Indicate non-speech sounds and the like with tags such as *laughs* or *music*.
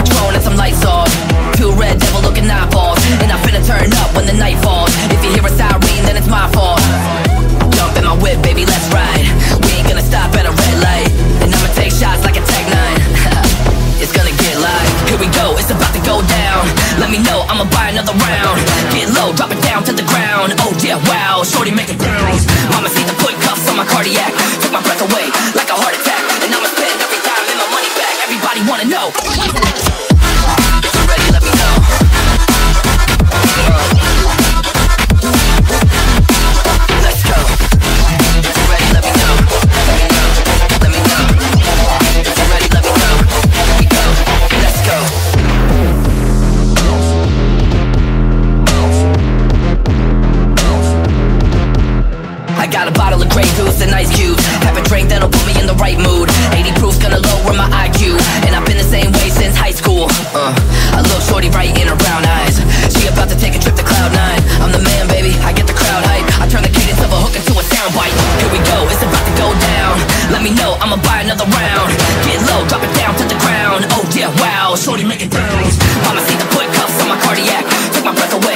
Patron and some lights off. Two red devil looking eyeballs And I'm finna turn up when the night falls. If you hear a siren then it's my fault. Jump in my whip baby let's ride. We ain't gonna stop at a red light. And I'ma take shots like a tech nine. *laughs* It's gonna get live. Here we go it's about to go down. Let me know I'ma buy another round. Get low drop it down to the ground. Oh yeah wow shorty making bounce Mama see the foot cuffs on my cardiac. Took my breath away like a heart attack. And I'ma spend every time and my money back. Everybody wanna know. Got a bottle of Grey Goose and ice cubes. Have a drink that'll put me in the right mood. 80 proof's gonna lower my IQ. And I've been the same way since high school. Uh, I look shorty right in her brown eyes. She about to take a trip to Cloud 9. I'm the man, baby, I get the crowd hype. I turn the cadence of a hook into a sound bite Here we go, it's about to go down. Let me know, I'ma buy another round. Get low, drop it down to the ground. Oh yeah, wow, shorty making bounds. Mama see the put cuffs on my cardiac. Took my breath away